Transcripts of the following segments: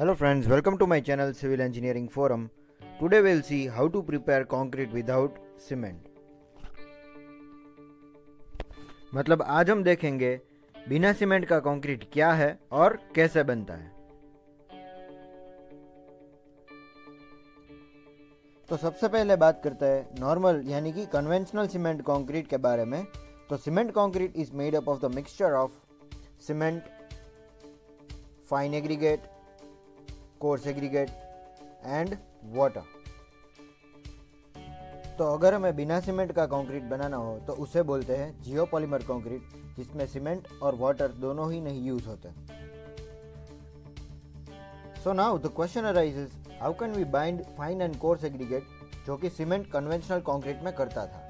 Hello friends, welcome to my channel Civil Engineering Forum. Today we'll see how to prepare concrete without cement. मतलब आज हम देखेंगे बिना cement का concrete क्या है और कैसे बनता है तो सबसे पहले बात करते हैं नॉर्मल यानी कि कन्वेंशनल सीमेंट कंक्रीट के बारे में तो cement concrete is made up of the mixture of cement fine aggregate coarse aggregate and water तो अगर हमें बिना सीमेंट का कंक्रीट बनाना हो तो उसे बोलते हैं जियो पॉलीमर कंक्रीट जिसमें सीमेंट और वाटर दोनों ही नहीं यूज़ होते। So now the question arises how can we bind fine and coarse aggregate जो कि सीमेंट कन्वेंशनल कंक्रीट में करता था?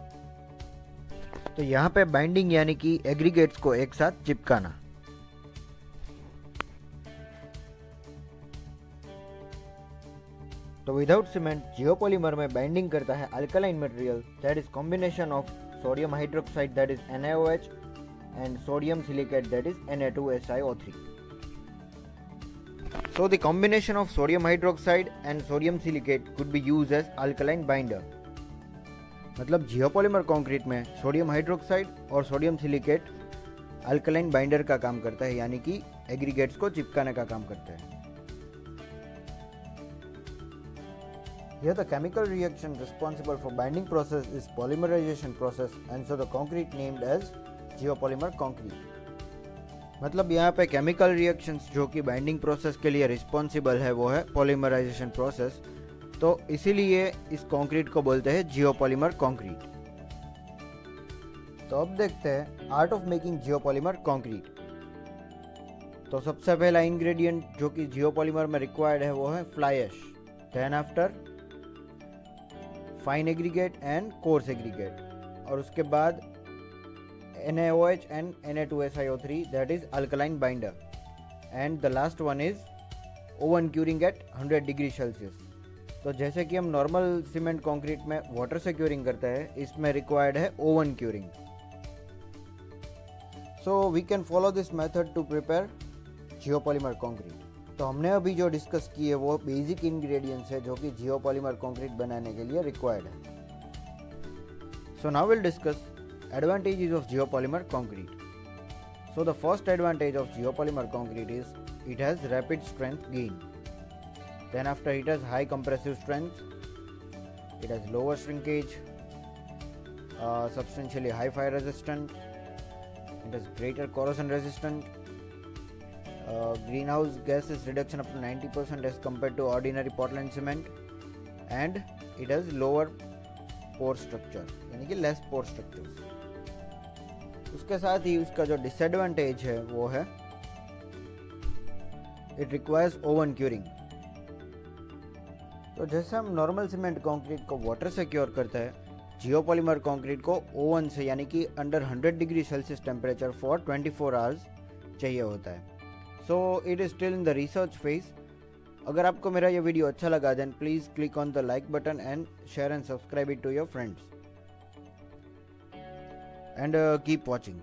तो यहाँ पे बाइंडिंग यानी कि एग्रीगेट्स को एक साथ चिपकाना। तो विदाउट सीमेंट जियोपॉलीमर में बाइंडिंग करता है alkaline material that is combination of sodium hydroxide that is NaOH and sodium silicate, that is Na2SiO3. So, the combination of sodium hydroxide and sodium silicate could be used as alkaline binder. मतलब geopolymer concrete में sodium hydroxide और sodium silicate alkaline binder का काम करता है, यानी कि aggregates को चिपकाने का काम करता है Here, the chemical reaction responsible for binding process is polymerization process, and so the concrete named as geopolymer concrete. मतलब यहाँ पे केमिकल रिएक्शंस जो कि बाइंडिंग प्रोसेस के लिए रिस्पॉन्सिबल है, वो है पॉलीमराइजेशन प्रोसेस तो इसीलिए इस कंक्रीट को बोलते हैं जियोपॉलीमर कंक्रीट तो अब देखते हैं art of making geopolymer concrete तो सबसे पहला इंग्रेडिएंट जो कि जियोपॉलीमर में रिक्वायर्ड है, वो है fly ash then after fine aggregate and coarse aggregate और उसके बाद N A O H and N A two S I O three that is alkaline binder and the last one is oven curing at 100 degree Celsius तो जैसे कि हम normal cement concrete में water से curing करते हैं, इसमें required है oven curing so we can follow this method to prepare geopolymer concrete तो हमने अभी जो डिस्कस की है, वो बेसिक इंग्रेडिएंट्स है, जो कि जियो पॉलीमर कॉन्क्रीट बनाने के लिए रिक्वायर्ड है। So now will discuss advantages of geopolymer concrete so the first advantage of geopolymer concrete is it has rapid strength gain then after it has high compressive strength it has lower shrinkage substantially high fire resistant it has greater corrosion resistant uh, greenhouse gases reduction up to 90% as compared to ordinary Portland cement and it has lower pore structure यानी कि less पोर structures उसके साथ ही उसका जो disadvantage है वो है इट रिक्वायर्स ओवन क्यूरिंग तो जैसे हम नॉर्मल सीमेंट कंक्रीट को वाटर से क्योर करते हैं जियोपॉलीमर कंक्रीट को ओवन से यानी कि under 100 degree Celsius temperature for 24 hours चाहिए होता है। so it is still in the research phase अगर आपको मेरा ये वीडियो अच्छा लगा then please click on the like button and share and subscribe it to your friends and uh, keep watching